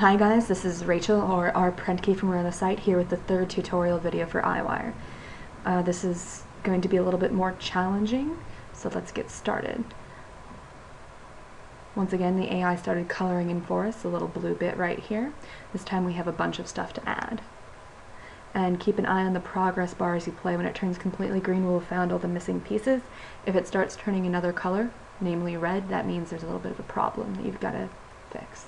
Hi guys, this is Rachel or our Prentke from around the site here with the third tutorial video for EyeWire. Uh, this is going to be a little bit more challenging, so let's get started. Once again, the AI started coloring in for us, a little blue bit right here. This time we have a bunch of stuff to add. And keep an eye on the progress bar as you play. When it turns completely green, we'll have found all the missing pieces. If it starts turning another color, namely red, that means there's a little bit of a problem that you've got to fix.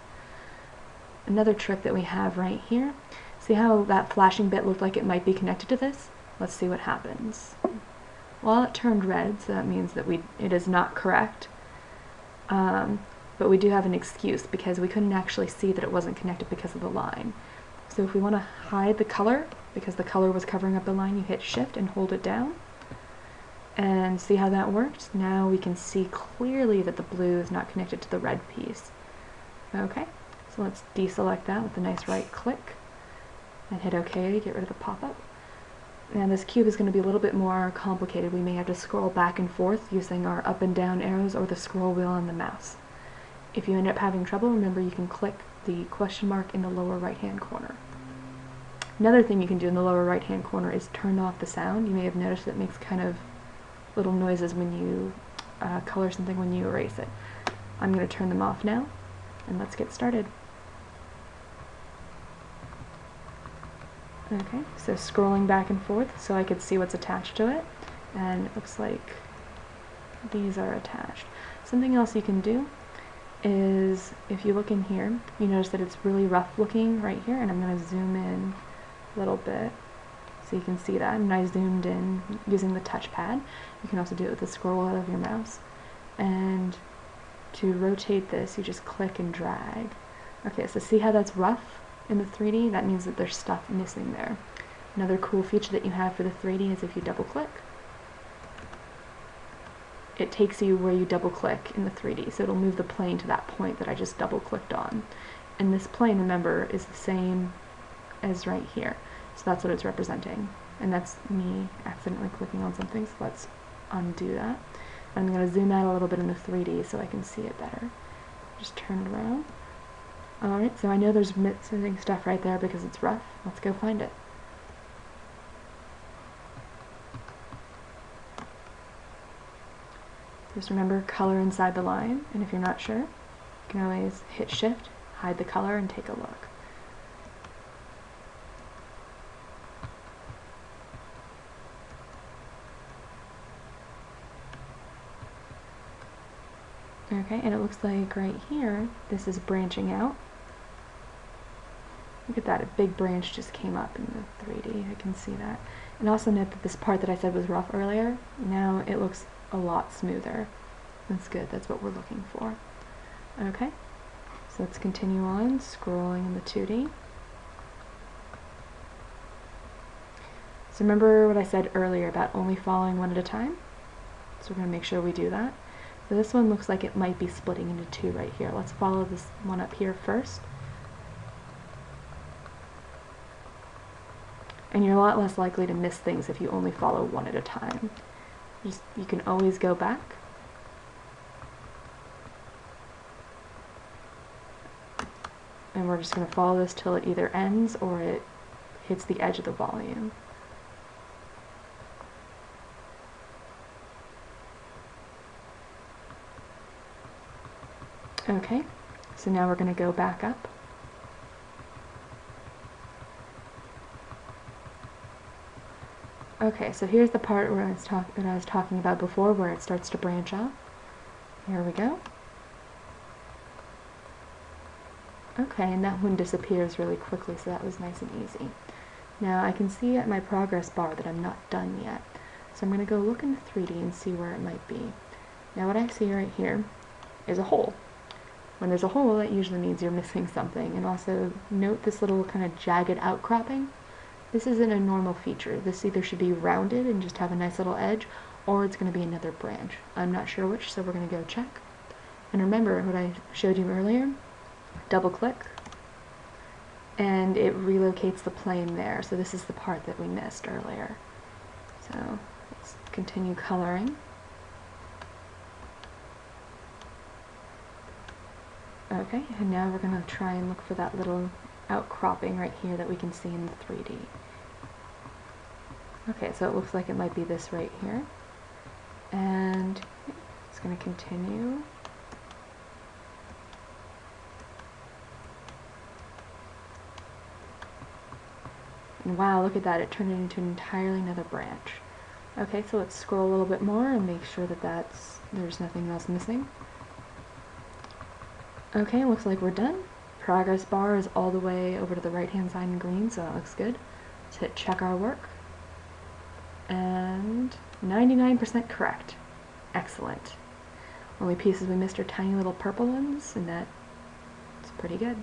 Another trick that we have right here, see how that flashing bit looked like it might be connected to this? Let's see what happens. Well, it turned red, so that means that we it is not correct. Um, but we do have an excuse because we couldn't actually see that it wasn't connected because of the line. So if we want to hide the color, because the color was covering up the line, you hit shift and hold it down. And see how that worked? Now we can see clearly that the blue is not connected to the red piece. Okay, so let's deselect that with a nice right click and hit OK to get rid of the pop-up. Now this cube is going to be a little bit more complicated. We may have to scroll back and forth using our up and down arrows or the scroll wheel on the mouse. If you end up having trouble, remember you can click the question mark in the lower right hand corner. Another thing you can do in the lower right hand corner is turn off the sound. You may have noticed it makes kind of little noises when you uh, color something when you erase it. I'm going to turn them off now and let's get started. Okay, so scrolling back and forth so I could see what's attached to it and it looks like these are attached. Something else you can do is if you look in here, you notice that it's really rough looking right here, and I'm going to zoom in a little bit so you can see that. And I zoomed in using the touchpad. You can also do it with the scroll wheel of your mouse. And to rotate this, you just click and drag. Okay, so see how that's rough in the 3D? That means that there's stuff missing there. Another cool feature that you have for the 3D is if you double click, it takes you where you double click in the 3D. So it'll move the plane to that point that I just double clicked on. And this plane, remember, is the same as right here. So that's what it's representing. And that's me accidentally clicking on something, so let's undo that. I'm going to zoom out a little bit in the 3D so I can see it better. Just turn it around. Alright, so I know there's missing stuff right there because it's rough. Let's go find it. Just remember color inside the line, and if you're not sure, you can always hit shift, hide the color, and take a look. Okay, and it looks like right here, this is branching out. Look at that, a big branch just came up in the 3D, I can see that. And also note that this part that I said was rough earlier, now it looks a lot smoother. That's good, that's what we're looking for. Okay, so let's continue on, scrolling in the 2D. So remember what I said earlier about only following one at a time? So we're going to make sure we do that. So this one looks like it might be splitting into two right here. Let's follow this one up here first. And you're a lot less likely to miss things if you only follow one at a time. Just, you can always go back. And we're just going to follow this till it either ends or it hits the edge of the volume. Okay, so now we're going to go back up. Okay, so here's the part where I was talk that I was talking about before, where it starts to branch off. Here we go. Okay, and that one disappears really quickly, so that was nice and easy. Now I can see at my progress bar that I'm not done yet. So I'm going to go look in the 3D and see where it might be. Now what I see right here is a hole. When there's a hole, that usually means you're missing something. And also note this little kind of jagged outcropping. This isn't a normal feature. This either should be rounded and just have a nice little edge, or it's going to be another branch. I'm not sure which, so we're going to go check. And remember what I showed you earlier? Double click, and it relocates the plane there. So this is the part that we missed earlier. So let's continue coloring. Okay, and now we're going to try and look for that little outcropping right here that we can see in the 3D. Okay, so it looks like it might be this right here. And it's going to continue. And wow, look at that, it turned it into an entirely another branch. Okay, so let's scroll a little bit more and make sure that that's, there's nothing else missing. Okay, looks like we're done. Progress bar is all the way over to the right hand side in green, so that looks good. Let's hit check our work. And 99% correct. Excellent. Only pieces we missed are tiny little purple ones, and that's pretty good.